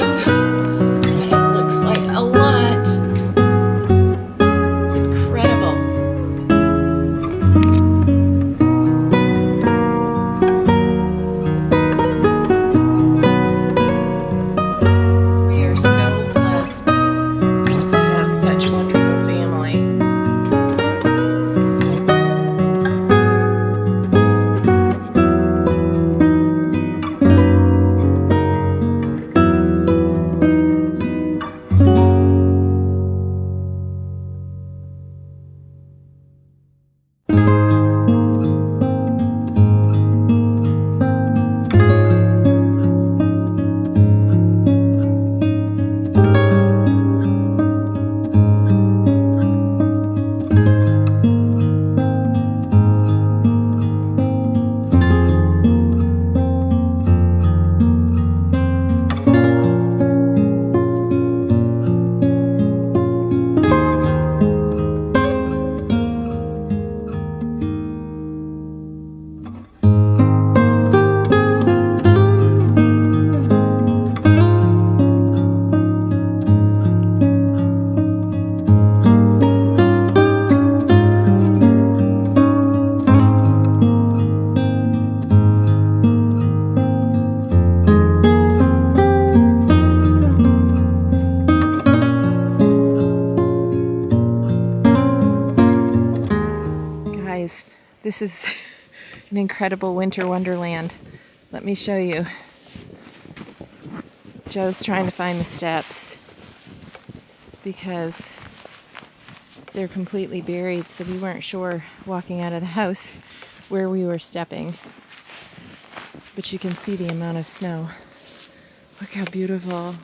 that this is an incredible winter wonderland. Let me show you. Joe's trying to find the steps because they're completely buried, so we weren't sure walking out of the house where we were stepping. But you can see the amount of snow. Look how beautiful.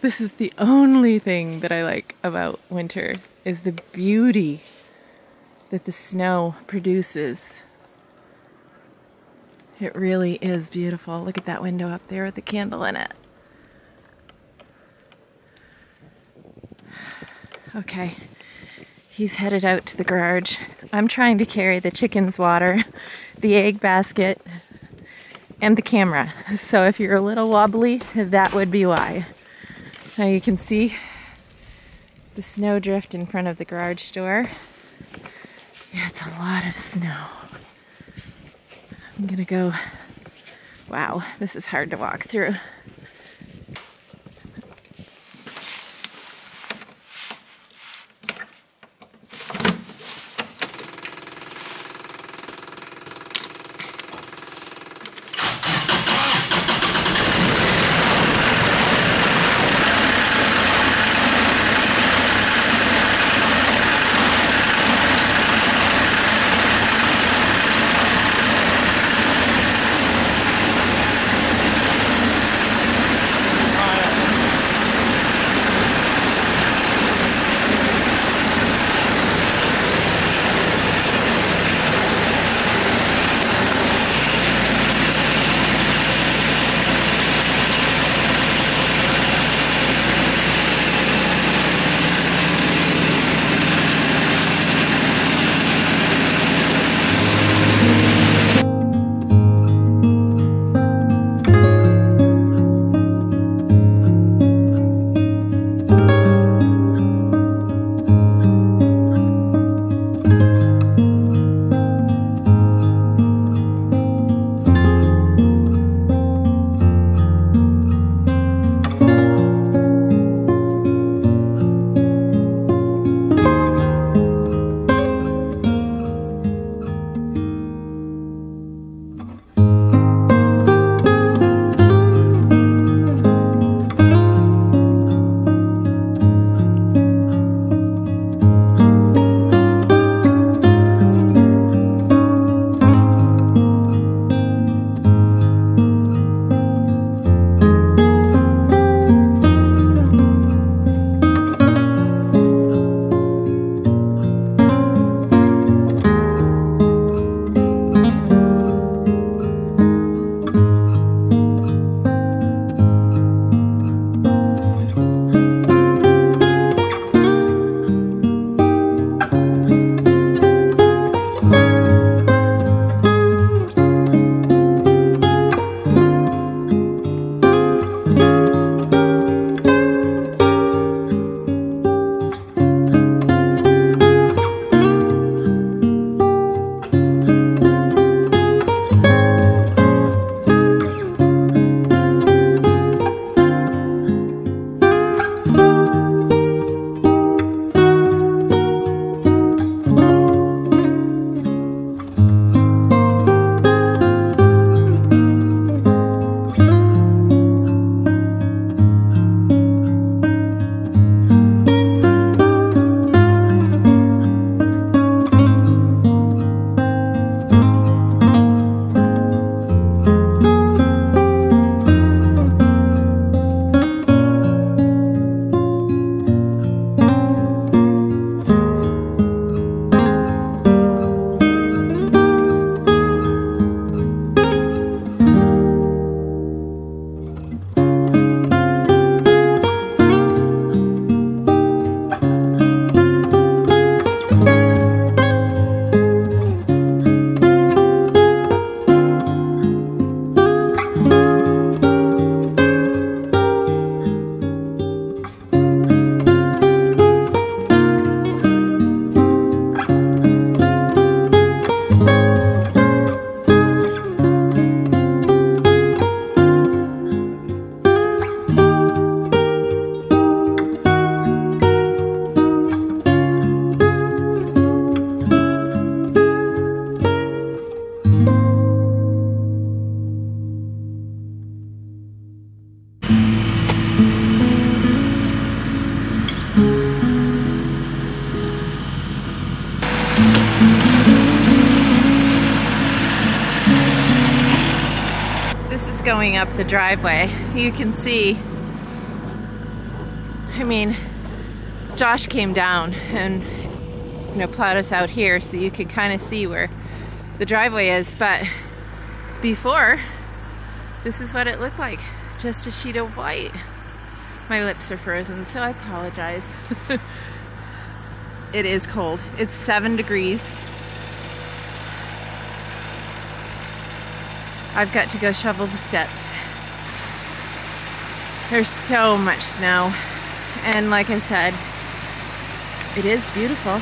This is the only thing that I like about winter is the beauty that the snow produces. It really is beautiful. Look at that window up there with the candle in it. Okay, he's headed out to the garage. I'm trying to carry the chicken's water, the egg basket, and the camera. So if you're a little wobbly, that would be why. Now you can see the snow drift in front of the garage door. It's a lot of snow. I'm gonna go. Wow, this is hard to walk through. Going up the driveway. You can see, I mean, Josh came down and you know plowed us out here so you can kind of see where the driveway is but before this is what it looked like just a sheet of white. My lips are frozen so I apologize. It is cold. It's seven degrees I've got to go shovel the steps there's so much snow and like I said it is beautiful,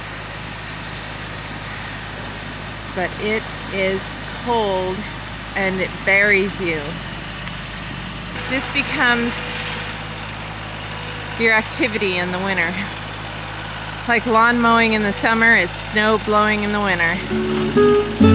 but it is cold and it buries you. This becomes your activity in the winter. Like lawn mowing in the summer, it's snow blowing in the winter.